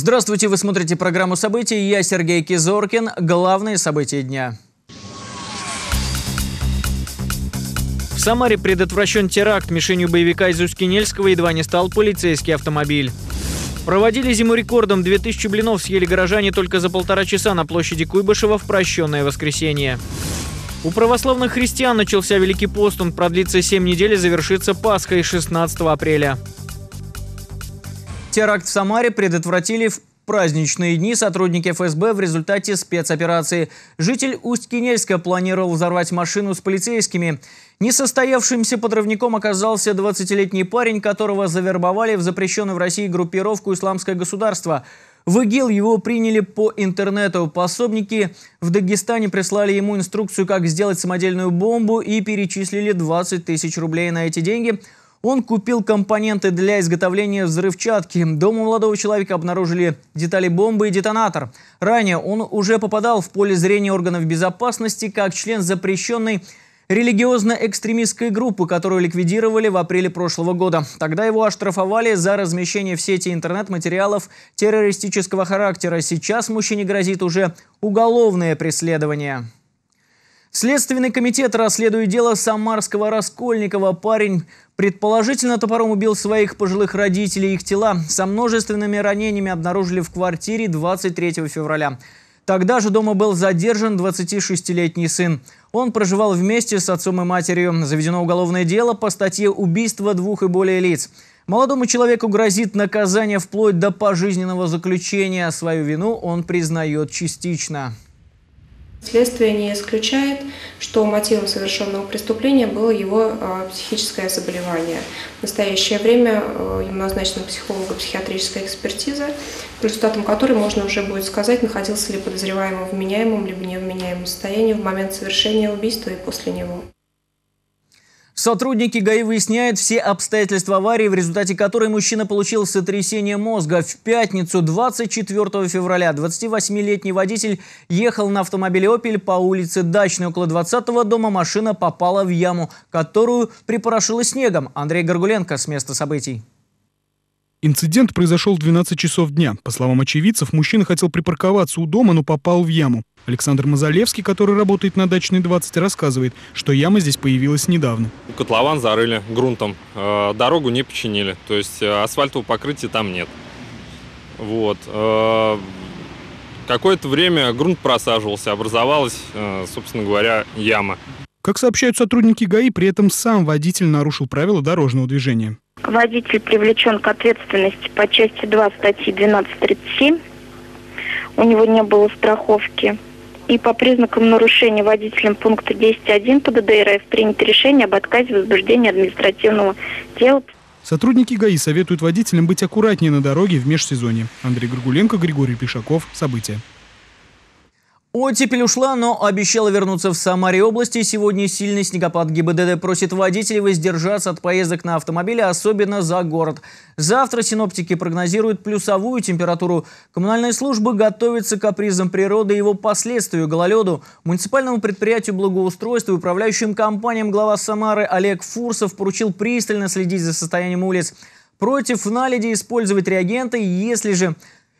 Здравствуйте, вы смотрите программу событий. Я Сергей Кизоркин. Главные события дня. В Самаре предотвращен теракт. Мишенью боевика из Ускинельского едва не стал полицейский автомобиль. Проводили зиму рекордом. 2000 блинов съели горожане только за полтора часа на площади Куйбышева в прощенное воскресенье. У православных христиан начался Великий пост. Он продлится 7 недель и завершится Пасхой 16 апреля. Теракт в Самаре предотвратили в праздничные дни сотрудники ФСБ в результате спецоперации. Житель Усть-Кинельска планировал взорвать машину с полицейскими. Несостоявшимся подрывником оказался 20-летний парень, которого завербовали в запрещенную в России группировку «Исламское государство». В ИГИЛ его приняли по интернету. Пособники в Дагестане прислали ему инструкцию, как сделать самодельную бомбу и перечислили 20 тысяч рублей на эти деньги – он купил компоненты для изготовления взрывчатки. Дома молодого человека обнаружили детали бомбы и детонатор. Ранее он уже попадал в поле зрения органов безопасности как член запрещенной религиозно-экстремистской группы, которую ликвидировали в апреле прошлого года. Тогда его оштрафовали за размещение в сети интернет-материалов террористического характера. Сейчас мужчине грозит уже уголовное преследование. Следственный комитет расследует дело Самарского Раскольникова. Парень предположительно топором убил своих пожилых родителей. Их тела со множественными ранениями обнаружили в квартире 23 февраля. Тогда же дома был задержан 26-летний сын. Он проживал вместе с отцом и матерью. Заведено уголовное дело по статье «Убийство двух и более лиц». Молодому человеку грозит наказание вплоть до пожизненного заключения. Свою вину он признает частично. Следствие не исключает, что мотивом совершенного преступления было его э, психическое заболевание. В настоящее время э, ему назначена психолого-психиатрическая экспертиза, результатом которой можно уже будет сказать, находился ли подозреваемый в вменяемом либо невменяемом состоянии в момент совершения убийства и после него. Сотрудники ГАИ выясняют все обстоятельства аварии, в результате которой мужчина получил сотрясение мозга. В пятницу 24 февраля 28-летний водитель ехал на автомобиле «Опель» по улице Дачной. Около 20-го дома машина попала в яму, которую припорошила снегом. Андрей Горгуленко с места событий. Инцидент произошел в 12 часов дня. По словам очевидцев, мужчина хотел припарковаться у дома, но попал в яму. Александр Мазалевский, который работает на дачной 20, рассказывает, что яма здесь появилась недавно. Котлован зарыли грунтом, э, дорогу не починили, то есть э, асфальтового покрытия там нет. Вот. Э, какое-то время грунт просаживался, образовалась, собственно говоря, яма. Как сообщают сотрудники ГАИ, при этом сам водитель нарушил правила дорожного движения. Водитель привлечен к ответственности по части 2 статьи 1237. У него не было страховки. И по признакам нарушения водителем пункта 10.1 ПДД РФ принято решение об отказе в возбуждении административного дела. Сотрудники ГАИ советуют водителям быть аккуратнее на дороге в межсезонье. Андрей Горгуленко, Григорий Пишаков. События. Оттепель ушла, но обещала вернуться в Самаре области. Сегодня сильный снегопад ГИБДД просит водителей воздержаться от поездок на автомобиле, особенно за город. Завтра синоптики прогнозируют плюсовую температуру. Коммунальные службы готовятся к капризам природы и его последствию гололеду. Муниципальному предприятию благоустройства и управляющим компаниям глава Самары Олег Фурсов поручил пристально следить за состоянием улиц. Против наледи использовать реагенты, если же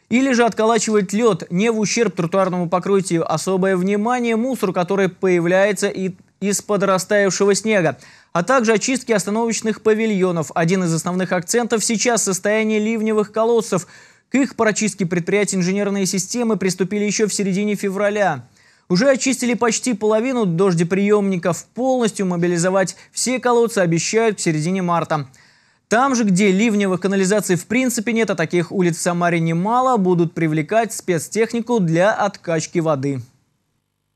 или же отколачивать лед не в ущерб тротуарному покрытию. Особое внимание мусор, который появляется из-под растаявшего снега, а также очистки остановочных павильонов. Один из основных акцентов сейчас состояние ливневых колодцев. К их прочистке предприятия инженерные системы приступили еще в середине февраля. Уже очистили почти половину дождеприемников. Полностью мобилизовать все колодцы обещают к середине марта. Там же, где ливневых канализаций в принципе нет, а таких улиц в Самаре немало, будут привлекать спецтехнику для откачки воды.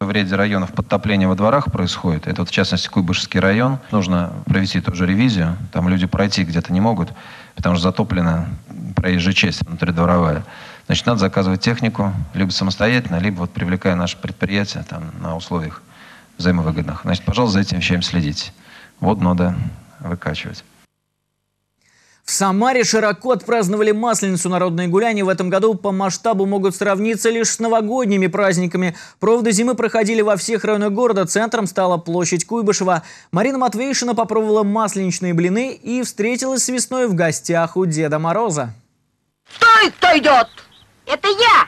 В ряде районов подтопление во дворах происходит. Это вот в частности Куйбышевский район. Нужно провести тоже ревизию. Там люди пройти где-то не могут, потому что затоплена проезжая часть внутридворовая. Значит, надо заказывать технику, либо самостоятельно, либо вот привлекая наше предприятие там, на условиях взаимовыгодных. Значит, пожалуйста, за этим вещами следите. Вот надо выкачивать. В Самаре широко отпраздновали Масленицу. Народные гуляния в этом году по масштабу могут сравниться лишь с новогодними праздниками. Проводы зимы проходили во всех районах города. Центром стала площадь Куйбышева. Марина Матвейшина попробовала масленичные блины и встретилась с весной в гостях у Деда Мороза. Стой, кто идет! Это я,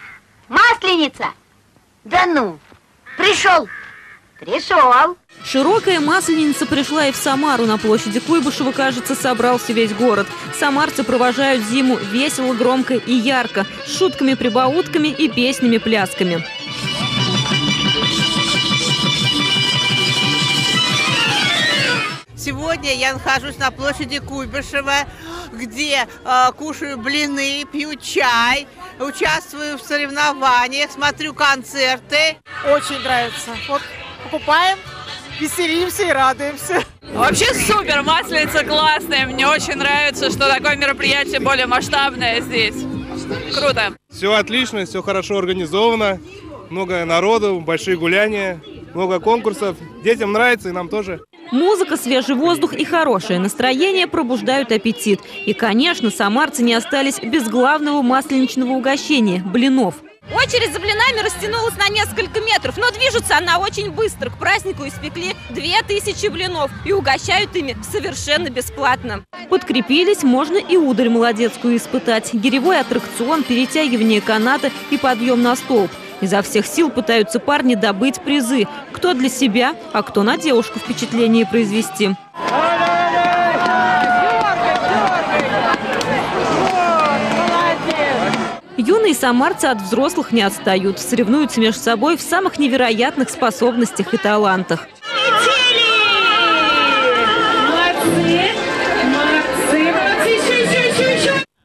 Масленица. Да ну, пришел. Пришел. Широкая масленица пришла и в Самару. На площади Куйбышева, кажется, собрался весь город. Самарцы провожают зиму весело, громко и ярко, с шутками-прибаутками и песнями-плясками. Сегодня я нахожусь на площади Куйбышева, где э, кушаю блины, пью чай, участвую в соревнованиях, смотрю концерты. Очень нравится. Вот покупаем, веселимся и радуемся. Вообще супер, масленица классная. Мне очень нравится, что такое мероприятие более масштабное здесь. Круто. Все отлично, все хорошо организовано. Много народу, большие гуляния, много конкурсов. Детям нравится и нам тоже. Музыка, свежий воздух и хорошее настроение пробуждают аппетит. И, конечно, самарцы не остались без главного масленичного угощения – блинов. Очередь за блинами растянулась на несколько метров, но движется она очень быстро. К празднику испекли 2000 блинов и угощают ими совершенно бесплатно. Подкрепились, можно и удаль молодецкую испытать. Гиревой аттракцион, перетягивание каната и подъем на столб. Изо всех сил пытаются парни добыть призы. Кто для себя, а кто на девушку впечатление произвести. Юные самарцы от взрослых не отстают, соревнуются между собой в самых невероятных способностях и талантах.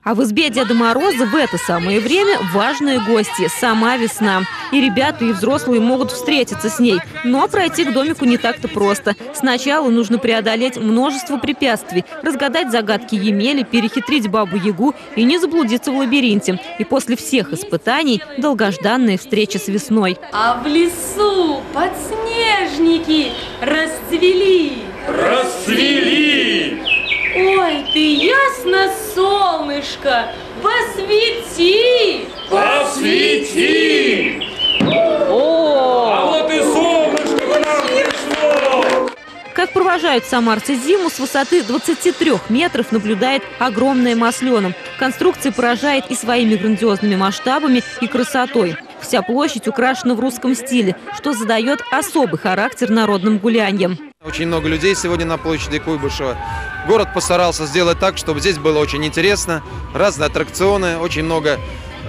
А в избе Деда Мороза в это самое время важные гости – сама весна. И ребята, и взрослые могут встретиться с ней. Но пройти к домику не так-то просто. Сначала нужно преодолеть множество препятствий, разгадать загадки Емели, перехитрить Бабу-Ягу и не заблудиться в лабиринте. И после всех испытаний – долгожданная встреча с весной. А в лесу подснежники расцвели. Расцвели! Ой, ты ясно, солнышко, посвети! Посвети! О! А вот и солнышко к нам пришло! Как провожают самарцы зиму, с высоты 23 метров наблюдает огромная маслена. Конструкция поражает и своими грандиозными масштабами, и красотой. Вся площадь украшена в русском стиле, что задает особый характер народным гуляниям. Очень много людей сегодня на площади Куйбышева. Город постарался сделать так, чтобы здесь было очень интересно. Разные аттракционы, очень много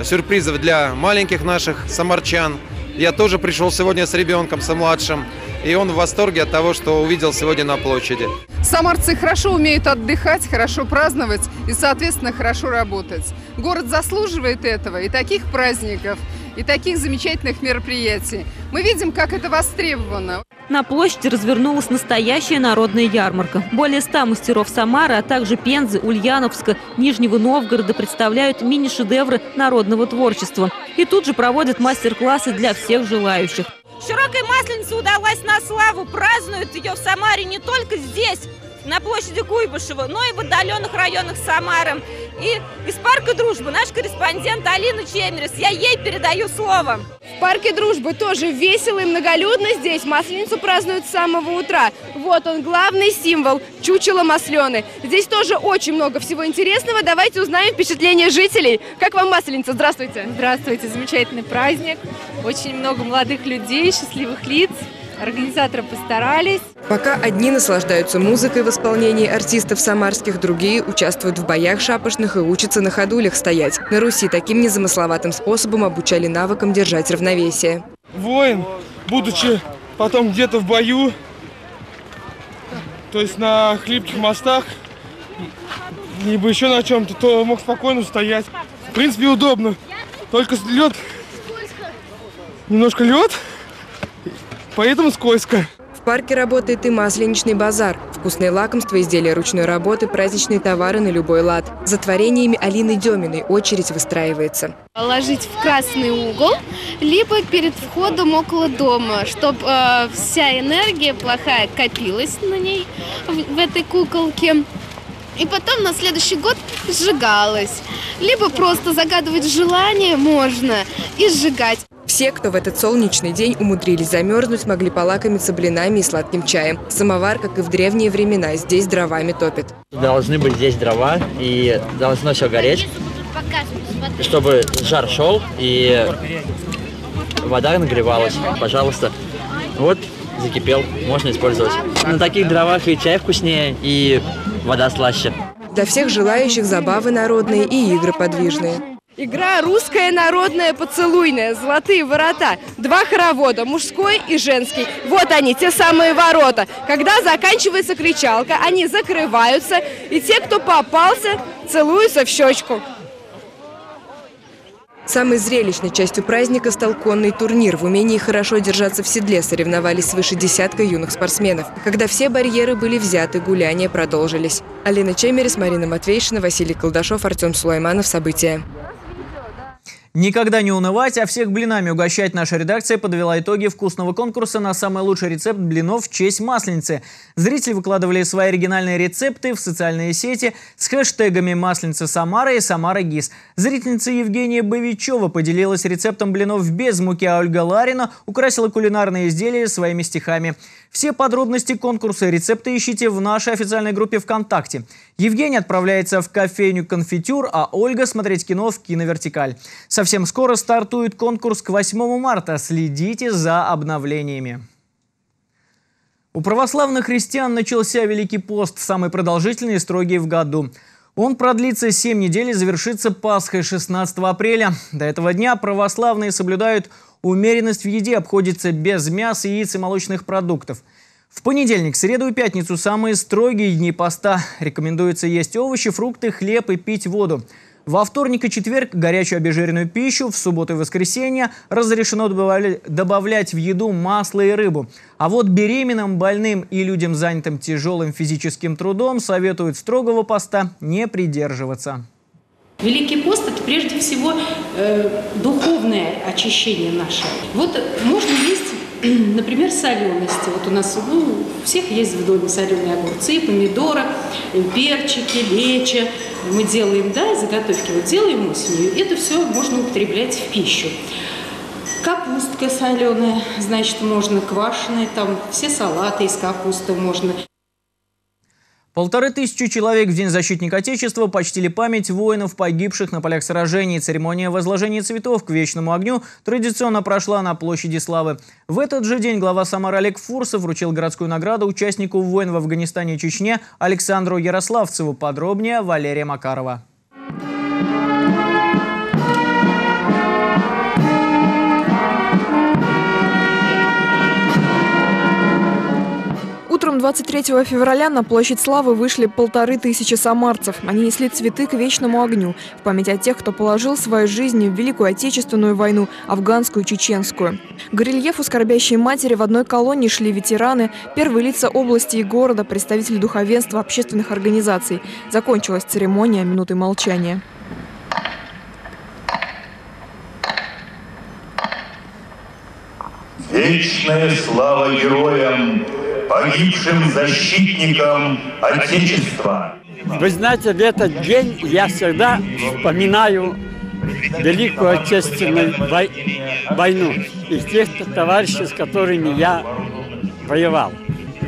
сюрпризов для маленьких наших самарчан. Я тоже пришел сегодня с ребенком, со младшим. И он в восторге от того, что увидел сегодня на площади. Самарцы хорошо умеют отдыхать, хорошо праздновать и, соответственно, хорошо работать. Город заслуживает этого и таких праздников, и таких замечательных мероприятий. Мы видим, как это востребовано. На площади развернулась настоящая народная ярмарка. Более ста мастеров Самары, а также Пензы, Ульяновска, Нижнего Новгорода представляют мини-шедевры народного творчества. И тут же проводят мастер-классы для всех желающих. Широкая масленица удалась на славу. Празднуют ее в Самаре не только здесь, на площади Куйбышева, но и в отдаленных районах Самары. И из парка Дружбы наш корреспондент Алина Чемерис. Я ей передаю слово. В парке Дружбы тоже весело и многолюдно здесь. Масленицу празднуют с самого утра. Вот он, главный символ – чучело маслены. Здесь тоже очень много всего интересного. Давайте узнаем впечатления жителей. Как вам Масленица? Здравствуйте. Здравствуйте. Замечательный праздник. Очень много молодых людей, счастливых лиц. Организаторы постарались. Пока одни наслаждаются музыкой в исполнении артистов самарских, другие участвуют в боях шапошных и учатся на ходулях стоять. На Руси таким незамысловатым способом обучали навыкам держать равновесие. Воин, будучи потом где-то в бою, то есть на хлипких мостах, либо еще на чем-то, то мог спокойно стоять. В принципе, удобно. Только лед, немножко лед, поэтому скользко. В парке работает и масленичный базар. Вкусные лакомства, изделия ручной работы, праздничные товары на любой лад. За творениями Алины Деминой очередь выстраивается. Ложить в красный угол, либо перед входом около дома, чтобы э, вся энергия плохая копилась на ней, в, в этой куколке. И потом на следующий год сжигалась. Либо просто загадывать желание можно и сжигать. Все, кто в этот солнечный день умудрились замерзнуть, могли полакомиться блинами и сладким чаем. Самовар, как и в древние времена, здесь дровами топит. Должны быть здесь дрова, и должно все гореть. чтобы жар шел и вода нагревалась. Пожалуйста. Вот закипел, можно использовать. На таких дровах и чай вкуснее, и вода слаще. Для всех желающих забавы народные и игры подвижные. Игра русская народная поцелуйная, золотые ворота. Два хоровода, мужской и женский. Вот они, те самые ворота. Когда заканчивается кричалка, они закрываются, и те, кто попался, целуются в щечку. Самой зрелищной частью праздника стал конный турнир. В умении хорошо держаться в седле соревновались свыше десятка юных спортсменов. Когда все барьеры были взяты, гуляния продолжились. Алина Чемерис, Марина Матвейшина, Василий Колдашов, Артем Сулайманов. События. Никогда не унывать, а всех блинами угощать наша редакция подвела итоги вкусного конкурса на самый лучший рецепт блинов в честь Масленицы. Зрители выкладывали свои оригинальные рецепты в социальные сети с хэштегами «Масленица Самара» и «Самара ГИС». Зрительница Евгения Бовичева поделилась рецептом блинов без муки, а Ольга Ларина украсила кулинарные изделия своими стихами. Все подробности конкурса и рецепты ищите в нашей официальной группе ВКонтакте. Евгений отправляется в кофейню «Конфитюр», а Ольга смотреть кино в «Киновертикаль». Совсем скоро стартует конкурс к 8 марта. Следите за обновлениями. У православных христиан начался Великий пост, самый продолжительный и строгий в году. Он продлится 7 недель и завершится Пасхой 16 апреля. До этого дня православные соблюдают Умеренность в еде обходится без мяса, яиц и молочных продуктов. В понедельник, среду и пятницу самые строгие дни поста. Рекомендуется есть овощи, фрукты, хлеб и пить воду. Во вторник и четверг горячую обезжиренную пищу, в субботу и воскресенье разрешено добавлять в еду масло и рыбу. А вот беременным, больным и людям, занятым тяжелым физическим трудом, советуют строгого поста не придерживаться. Великий пост – это прежде всего э, духовное очищение наше. Вот можно есть, например, солености. Вот у нас ну, у всех есть в доме соленые огурцы, помидоры, перчики, лечи. Мы делаем, да, заготовки вот делаем осенью. Это все можно употреблять в пищу. Капустка соленая, значит, можно квашеная, там все салаты из капусты можно. Полторы тысячи человек в День защитника Отечества почтили память воинов, погибших на полях сражений. Церемония возложения цветов к вечному огню традиционно прошла на площади Славы. В этот же день глава Самары Олег Фурсов вручил городскую награду участнику войн в Афганистане и Чечне Александру Ярославцеву. Подробнее Валерия Макарова. 23 февраля на площадь Славы вышли полторы тысячи самарцев. Они несли цветы к вечному огню в память о тех, кто положил свою жизнь в Великую Отечественную войну, афганскую, чеченскую. К горельефу скорбящей матери в одной колонне шли ветераны, первые лица области и города, представители духовенства, общественных организаций. Закончилась церемония минуты молчания. Вечная слава героям! Погибшим защитникам Отечества. Вы знаете, в этот день я всегда вспоминаю Великую Отечественную войну и тех товарищей, с которыми я воевал.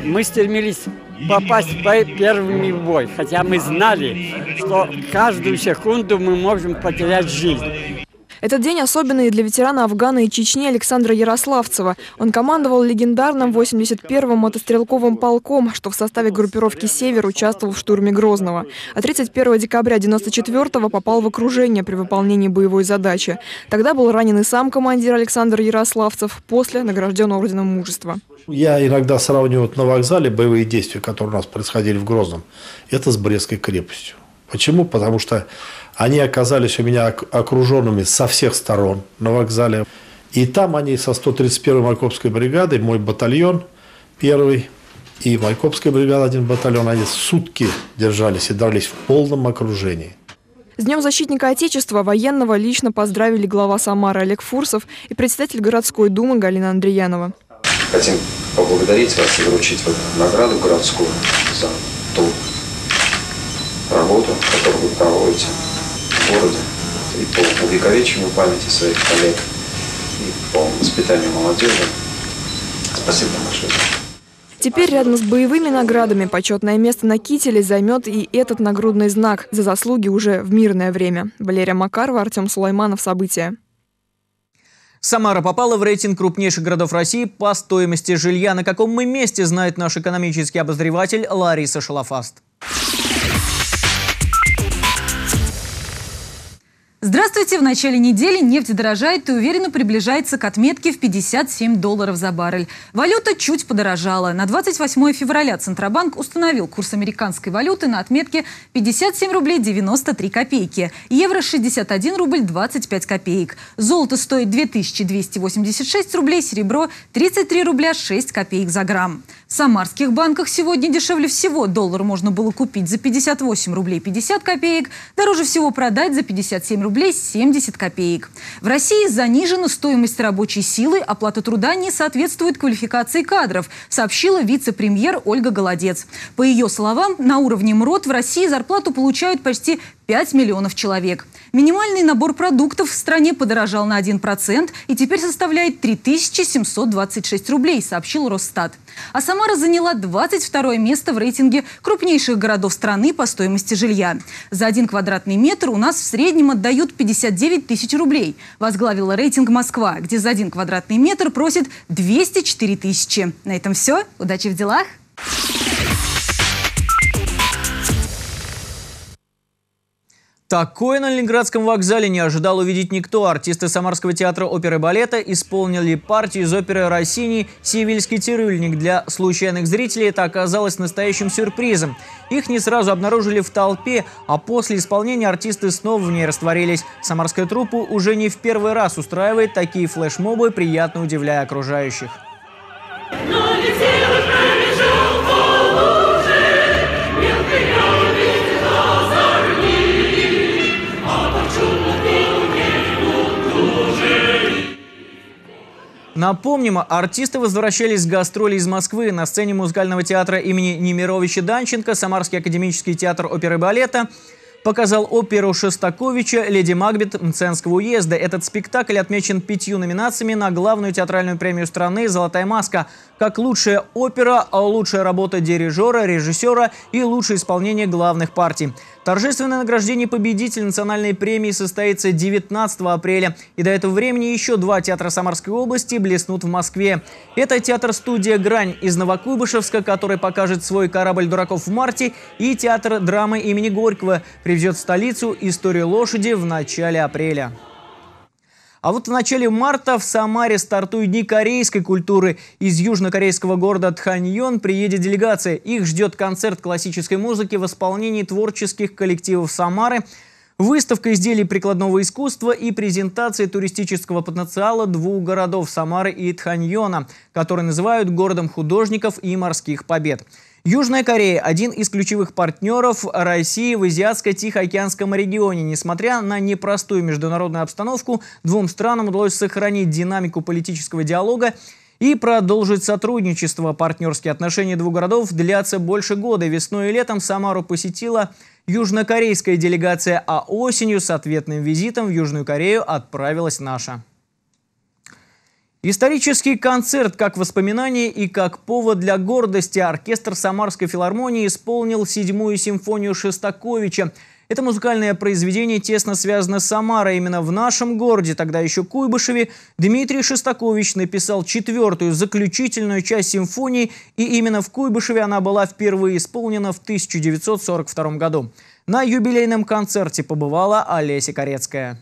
Мы стремились попасть первыми в бой, хотя мы знали, что каждую секунду мы можем потерять жизнь. Этот день особенный для ветерана Афгана и Чечни Александра Ярославцева. Он командовал легендарным 81-м мотострелковым полком, что в составе группировки «Север» участвовал в штурме Грозного. А 31 декабря 94-го попал в окружение при выполнении боевой задачи. Тогда был ранен и сам командир Александр Ярославцев, после награжден Орденом Мужества. Я иногда сравниваю на вокзале боевые действия, которые у нас происходили в Грозном, это с Брестской крепостью. Почему? Потому что они оказались у меня окруженными со всех сторон на вокзале. И там они со 131-й Майкопской бригадой, мой батальон первый, и Майкопская бригада, один батальон, они сутки держались и дрались в полном окружении. С Днем защитника Отечества военного лично поздравили глава Самары Олег Фурсов и председатель городской думы Галина Андреянова. Хотим поблагодарить вас и вручить награду городскую за ту работу, которую вы проводите городе и по увековечению памяти своих коллег, и по воспитанию молодежи. Спасибо большое. Теперь рядом с боевыми наградами почетное место на кителе займет и этот нагрудный знак за заслуги уже в мирное время. Валерия Макарова, Артем Сулайманов. События. Самара попала в рейтинг крупнейших городов России по стоимости жилья. На каком мы месте, знает наш экономический обозреватель Лариса Шалафаст. Здравствуйте! В начале недели нефть дорожает и уверенно приближается к отметке в 57 долларов за баррель. Валюта чуть подорожала. На 28 февраля Центробанк установил курс американской валюты на отметке 57 рублей 93 копейки. Евро 61 рубль 25 копеек. Золото стоит 2286 рублей, серебро 33 рубля 6 копеек за грамм. В самарских банках сегодня дешевле всего. Доллар можно было купить за 58 рублей 50 копеек, дороже всего продать за 57 рублей рублей 70 копеек. В России занижена стоимость рабочей силы, оплата труда не соответствует квалификации кадров, сообщила вице-премьер Ольга Голодец. По ее словам, на уровне МРОД в России зарплату получают почти 5 миллионов человек. Минимальный набор продуктов в стране подорожал на 1% и теперь составляет 3726 рублей, сообщил Росстат. А Самара заняла 22 место в рейтинге крупнейших городов страны по стоимости жилья. За один квадратный метр у нас в среднем отдают 59 тысяч рублей. Возглавила рейтинг Москва, где за один квадратный метр просит 204 тысячи. На этом все. Удачи в делах! Такое на Ленинградском вокзале не ожидал увидеть никто. Артисты Самарского театра оперы и балета исполнили партию из оперы Россини «Севильский цирюльник». Для случайных зрителей это оказалось настоящим сюрпризом. Их не сразу обнаружили в толпе, а после исполнения артисты снова в ней растворились. Самарская труппа уже не в первый раз устраивает такие флешмобы, приятно удивляя окружающих. Напомним, артисты возвращались с гастролей из Москвы. На сцене музыкального театра имени Немировича Данченко, Самарский академический театр оперы и балета – показал оперу Шостаковича «Леди Макбет» Мценского уезда. Этот спектакль отмечен пятью номинациями на главную театральную премию страны «Золотая маска», как лучшая опера, лучшая работа дирижера, режиссера и лучшее исполнение главных партий. Торжественное награждение победителя национальной премии состоится 19 апреля. И до этого времени еще два театра Самарской области блеснут в Москве. Это театр-студия «Грань» из Новокуйбышевска, который покажет свой корабль дураков в марте, и театр драмы имени Горького привезет в столицу историю лошади в начале апреля. А вот в начале марта в Самаре стартуют Дни корейской культуры. Из южнокорейского города Тханьон приедет делегация. Их ждет концерт классической музыки в исполнении творческих коллективов Самары, выставка изделий прикладного искусства и презентация туристического потенциала двух городов Самары и Тханьона, которые называют городом художников и морских побед. Южная Корея – один из ключевых партнеров России в Азиатско-Тихоокеанском регионе. Несмотря на непростую международную обстановку, двум странам удалось сохранить динамику политического диалога и продолжить сотрудничество. Партнерские отношения двух городов длятся больше года. Весной и летом Самару посетила южнокорейская делегация, а осенью с ответным визитом в Южную Корею отправилась наша. Исторический концерт как воспоминание и как повод для гордости оркестр Самарской филармонии исполнил седьмую симфонию Шестаковича. Это музыкальное произведение тесно связано с Самарой. Именно в нашем городе, тогда еще Куйбышеве, Дмитрий Шестакович написал четвертую, заключительную часть симфонии, и именно в Куйбышеве она была впервые исполнена в 1942 году. На юбилейном концерте побывала Олеся Корецкая.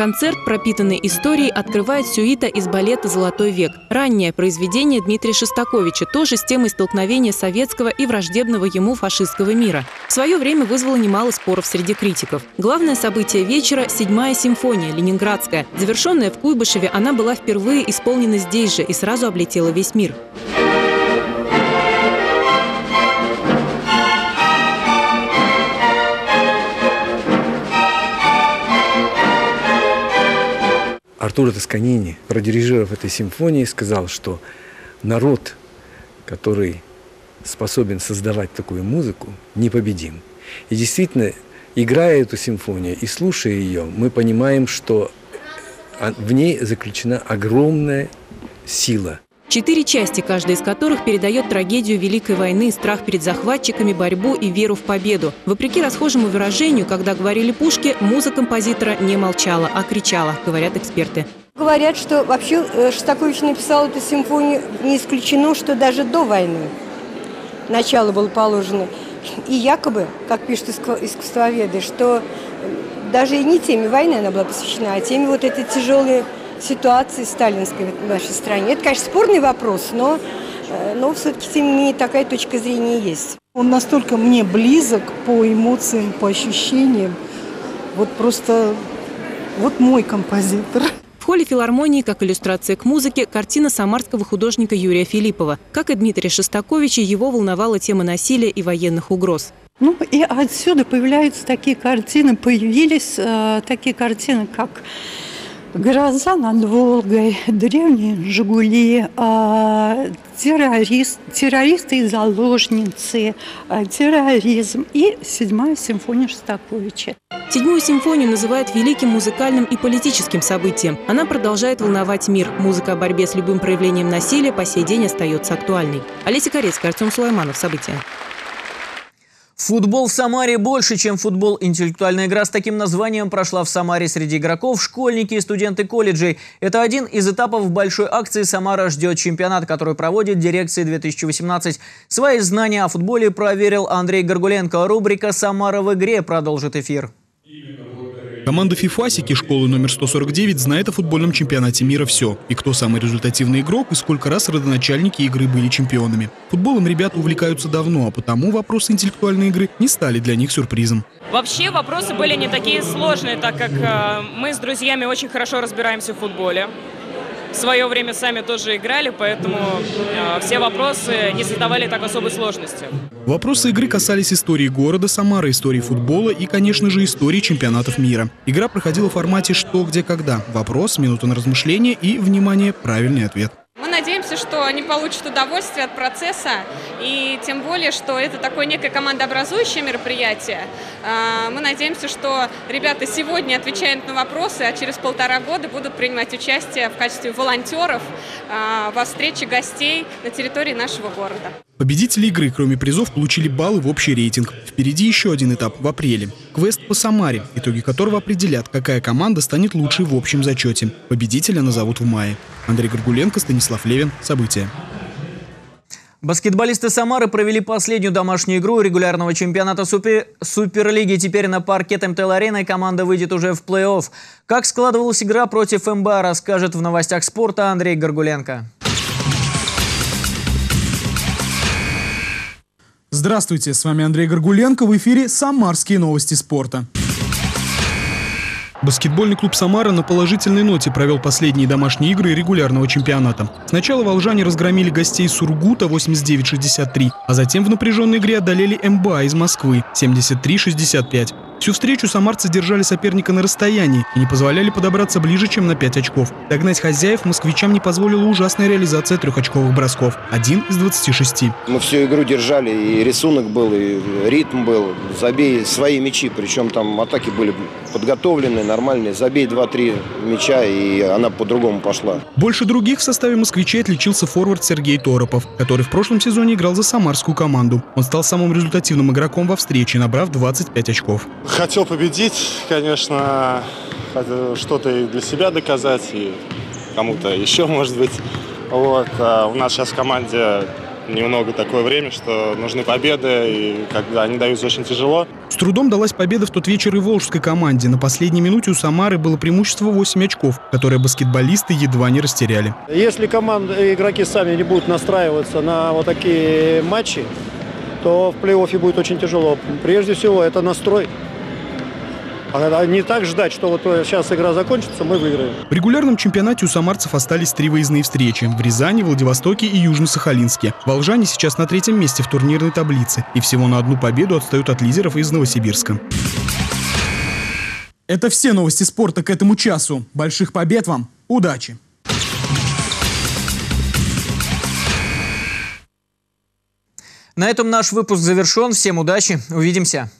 Концерт, пропитанный историей, открывает сюита из балета «Золотой век». Раннее произведение Дмитрия Шостаковича, тоже с темой столкновения советского и враждебного ему фашистского мира. В свое время вызвало немало споров среди критиков. Главное событие вечера – седьмая симфония, ленинградская. Завершенная в Куйбышеве, она была впервые исполнена здесь же и сразу облетела весь мир. Артур Тосканини, продирижировав этой симфонии, сказал, что народ, который способен создавать такую музыку, непобедим. И действительно, играя эту симфонию и слушая ее, мы понимаем, что в ней заключена огромная сила. Четыре части, каждая из которых передает трагедию Великой войны, страх перед захватчиками, борьбу и веру в победу. Вопреки расхожему выражению, когда говорили пушки, музыка композитора не молчала, а кричала, говорят эксперты. Говорят, что вообще э, Шостакович написал эту симфонию, не исключено, что даже до войны начало было положено. И якобы, как пишут искусствоведы, что даже и не теме войны она была посвящена, а теме вот этой тяжелой ситуации сталинской в нашей стране. Это, конечно, спорный вопрос, но, э, но все-таки, тем не менее, такая точка зрения есть. Он настолько мне близок по эмоциям, по ощущениям. Вот просто вот мой композитор. В холле филармонии, как иллюстрация к музыке, картина самарского художника Юрия Филиппова. Как и Дмитрия Шостаковича, его волновала тема насилия и военных угроз. Ну и отсюда появляются такие картины, появились э, такие картины, как Гроза над Волгой, древние «Жигули», э, террорист, террористы и заложницы, э, терроризм и седьмая симфония Шостаковича. Седьмую симфонию называют великим музыкальным и политическим событием. Она продолжает волновать мир. Музыка о борьбе с любым проявлением насилия по сей день остается актуальной. Олеся Корецкая, Артем Сулайманов. События. Футбол в Самаре больше, чем футбол. Интеллектуальная игра с таким названием прошла в Самаре среди игроков, школьники и студенты колледжей. Это один из этапов большой акции «Самара ждет чемпионат», который проводит дирекция 2018. Свои знания о футболе проверил Андрей Горгуленко. Рубрика «Самара в игре» продолжит эфир. Команда «Фифасики» школы номер 149 знает о футбольном чемпионате мира все. И кто самый результативный игрок, и сколько раз родоначальники игры были чемпионами. Футболом ребята увлекаются давно, а потому вопросы интеллектуальной игры не стали для них сюрпризом. Вообще вопросы были не такие сложные, так как э, мы с друзьями очень хорошо разбираемся в футболе в свое время сами тоже играли, поэтому э, все вопросы не создавали так особой сложности. Вопросы игры касались истории города Самара, истории футбола и, конечно же, истории чемпионатов мира. Игра проходила в формате «что, где, когда». Вопрос, минута на размышление и, внимание, правильный ответ. Что они получат удовольствие от процесса, и тем более, что это такое некое командообразующее мероприятие. А, мы надеемся, что ребята сегодня отвечают на вопросы, а через полтора года будут принимать участие в качестве волонтеров а, во встрече гостей на территории нашего города. Победители игры, кроме призов, получили баллы в общий рейтинг. Впереди еще один этап в апреле. Квест по Самаре, итоги которого определят, какая команда станет лучшей в общем зачете. Победителя назовут в мае. Андрей Горгуленко, Станислав Левин. События. Баскетболисты Самары провели последнюю домашнюю игру регулярного чемпионата Супер... Суперлиги. Теперь на паркет МТЛ-арены команда выйдет уже в плей-офф. Как складывалась игра против МБА, расскажет в новостях спорта Андрей Горгуленко. Здравствуйте, с вами Андрей Горгуленко. В эфире «Самарские новости спорта». Баскетбольный клуб «Самара» на положительной ноте провел последние домашние игры регулярного чемпионата. Сначала волжане разгромили гостей Сургута 89-63, а затем в напряженной игре одолели МБА из Москвы 73-65. Всю встречу самарцы держали соперника на расстоянии и не позволяли подобраться ближе, чем на 5 очков. Догнать хозяев москвичам не позволила ужасная реализация трехочковых бросков. Один из 26. Мы всю игру держали, и рисунок был, и ритм был. Забей свои мячи, причем там атаки были подготовленные, нормальные. Забей 2-3 мяча, и она по-другому пошла. Больше других в составе москвичей отличился форвард Сергей Торопов, который в прошлом сезоне играл за самарскую команду. Он стал самым результативным игроком во встрече, набрав 25 очков. Хотел победить, конечно, что-то и для себя доказать, и кому-то еще, может быть. Вот. А у нас сейчас в команде немного такое время, что нужны победы, и когда они даются очень тяжело. С трудом далась победа в тот вечер и волжской команде. На последней минуте у Самары было преимущество 8 очков, которое баскетболисты едва не растеряли. Если команды, игроки сами не будут настраиваться на вот такие матчи, то в плей-оффе будет очень тяжело. Прежде всего, это настрой. А не так ждать, что вот сейчас игра закончится, мы выиграем. В регулярном чемпионате у самарцев остались три выездные встречи в Рязани, Владивостоке и Южно-Сахалинске. Волжане сейчас на третьем месте в турнирной таблице и всего на одну победу отстают от лидеров из Новосибирска. Это все новости спорта к этому часу. Больших побед вам. Удачи! На этом наш выпуск завершен. Всем удачи. Увидимся.